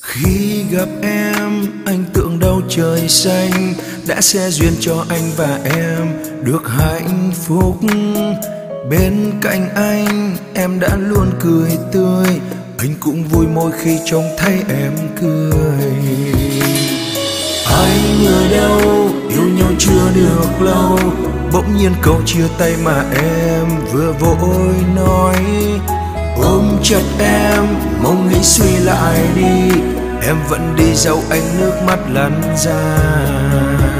Khi gặp em, anh tưởng đâu trời xanh Đã xe duyên cho anh và em được hạnh phúc bên cạnh anh, em đã luôn cười tươi. Anh cũng vui môi khi trông thấy em cười. Anh người đâu, yêu nhau chưa được lâu. Bỗng nhiên câu chia tay mà em vừa vội nói. Ôm chặt em, mong nghĩ suy lại đi. Em vẫn đi dẫu anh nước mắt lăn dài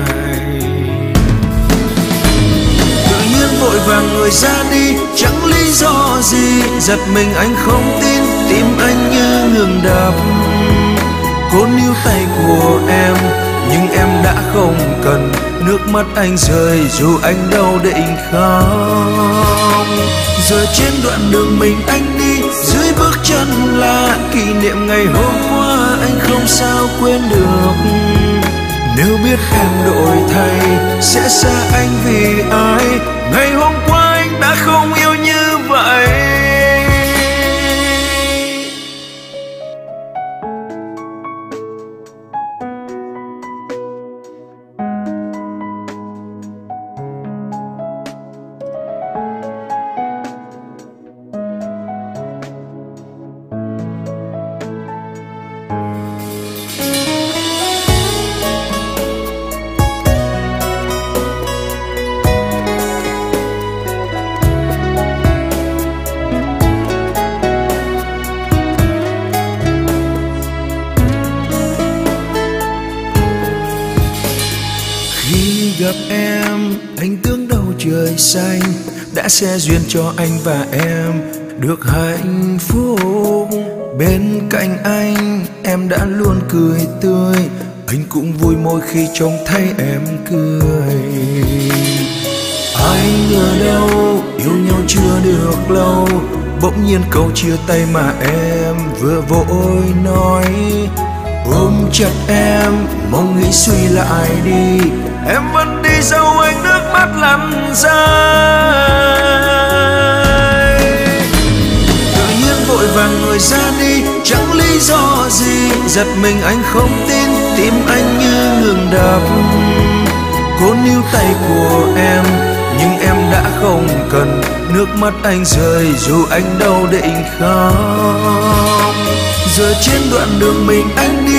rồi ra đi, chẳng lý do gì. Giật mình anh không tin, tim anh như ngừng đập. Cố níu tay của em, nhưng em đã không cần. Nước mắt anh rơi, dù anh đâu định khóc. Giờ trên đoạn đường mình anh đi, dưới bước chân là kỷ niệm ngày hôm qua. Anh không sao quên được. Nếu biết em đổi thay, sẽ xa anh vì ai? Ngày gặp em anh tướng đầu trời xanh đã xe duyên cho anh và em được hạnh phúc. Bên cạnh anh, em đã luôn cười tươi, anh cũng vui môi khi trông thấy em cười. Anh ở đâu, yêu nhau chưa được lâu, bỗng nhiên câu chia tay mà em vừa vội nói ôm chặt em, mong nghĩ suy lại đi. Em vẫn đi sau anh nước mắt lăn dài. Tự nhiên vội vàng người ra đi, chẳng lý do gì. Giật mình anh không tin, tim anh như ngừng đập. Cố níu tay của em, nhưng em đã không cần. Nước mắt anh rơi, dù anh đâu định khóc. Giờ trên đoạn đường mình anh đi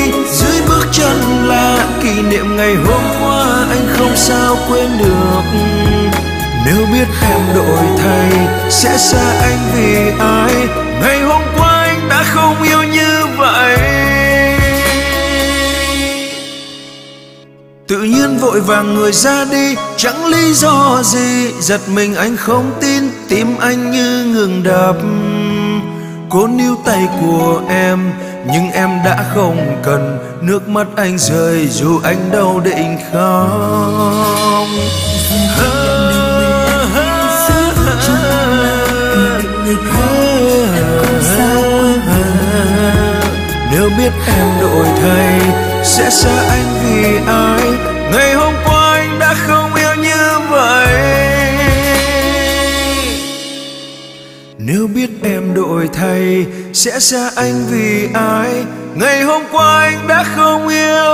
chân là kỷ niệm ngày hôm qua, anh không sao quên được. Nếu biết em đổi thay, sẽ xa anh vì ai? Ngày hôm qua anh đã không yêu như vậy. Tự nhiên vội vàng người ra đi, chẳng lý do gì. Giật mình anh không tin, tim anh như ngừng đập. Cố níu tay của em nhưng em đã không cần nước mắt anh rơi, dù anh đâu định khóc nếu biết em đổi thay, sẽ xa anh vì ai? Ngày hôm qua anh đã không yêu như vậy. Nếu biết em đổi thay sẽ xa anh vì ai? Ngày hôm qua anh đã không yêu